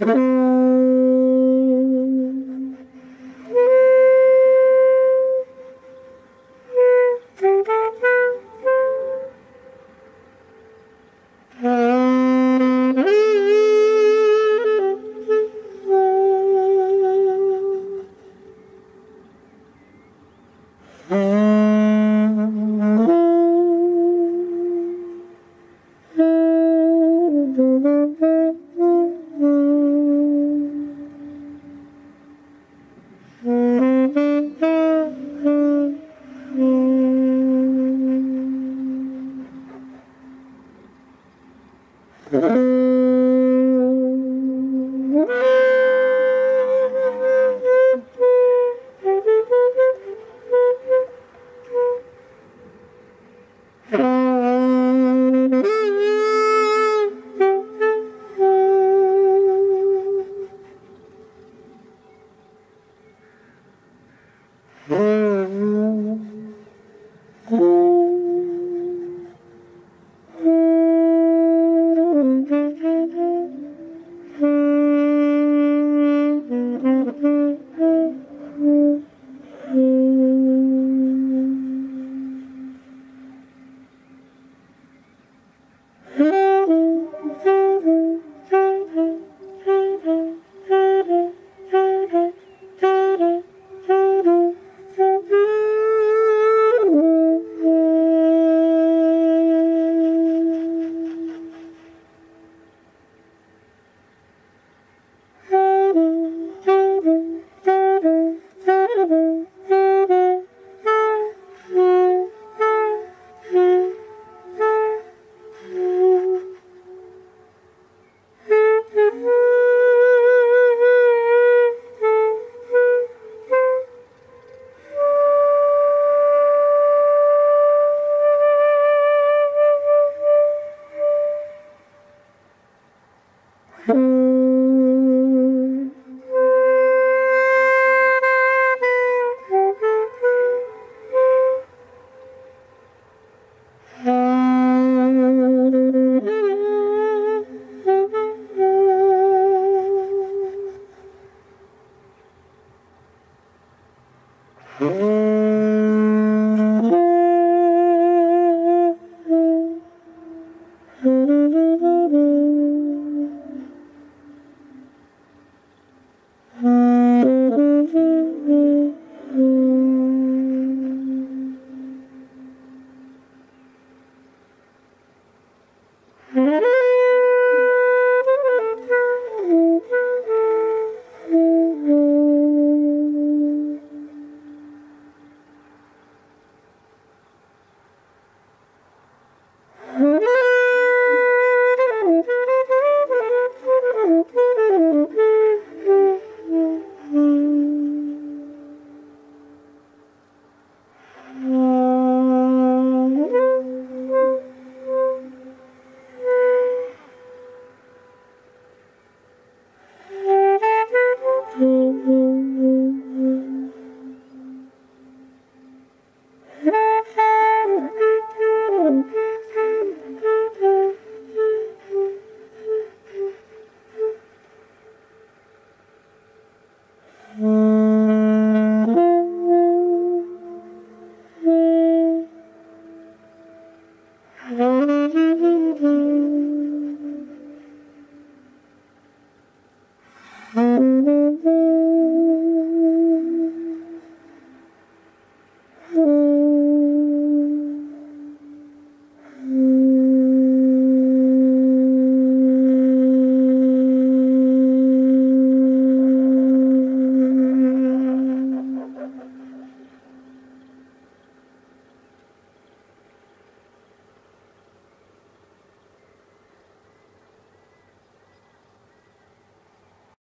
拜 Mm-hmm. Mm-hmm. Mm-hmm.